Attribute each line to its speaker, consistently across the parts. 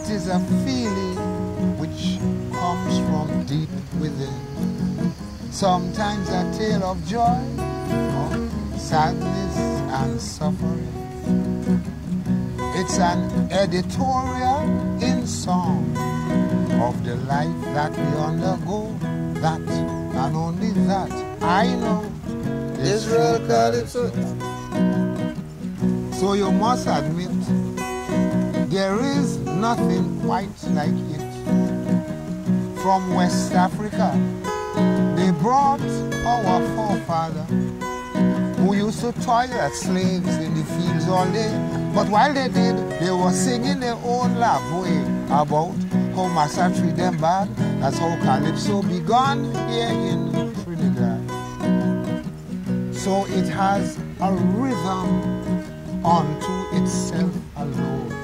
Speaker 1: It is a feeling which comes from deep within. Sometimes a tale of joy, of sadness and suffering. It's an editorial in song of the life that we undergo. That and only that I know.
Speaker 2: Israel Calypso.
Speaker 1: So you must admit there is nothing quite like it. From West Africa, they brought our forefather who used to toil as slaves in the fields all day. But while they did, they were singing their own love way about how Massa treat them bad. That's how Calypso began here in Trinidad. So it has a rhythm unto itself alone.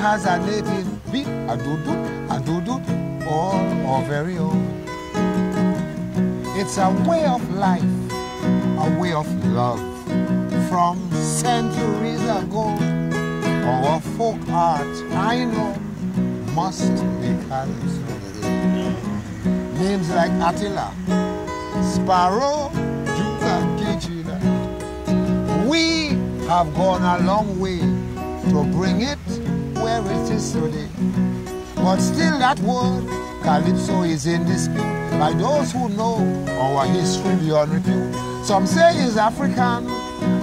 Speaker 1: Has a native beat, a doo-doo, a doo-doo, all our very own. It's a way of life, a way of love. From centuries ago, our folk art, I know, must be calypso. Names like Attila, Sparrow, and Gigila. We have gone a long way to bring it where it is. But still that word, calypso, is in dispute by those who know our history beyond repute. Some say it's African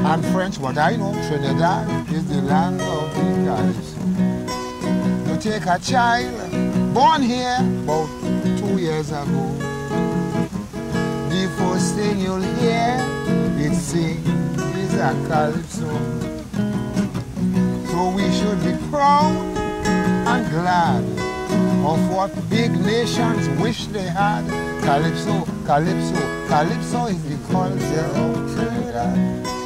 Speaker 1: and French, but I know Trinidad is the land of the calypso. You take a child born here about two years ago. The first thing you'll hear it sing is a calypso. So we of what big nations wish they had. Calypso, calypso, calypso is the culture of Trinidad.